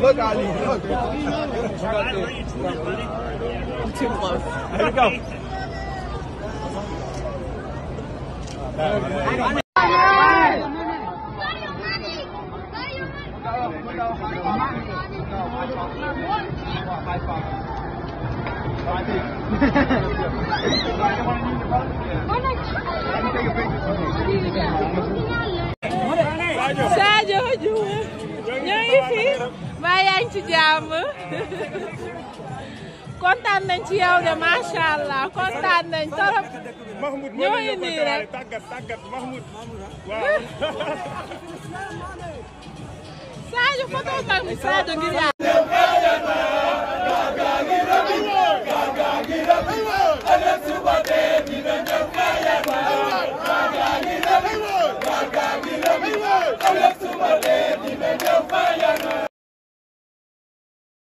Look, Ali, look. Too close. Here we go. Sadio fi mbaa Contando ngi ci jàmm kontaan nañ ci yow de macha allah kontaan nañ torop ñoo indi Sai, Sadio photo bag mi Sadio ngir yaa Gaga gi rabi Gaga gi rabi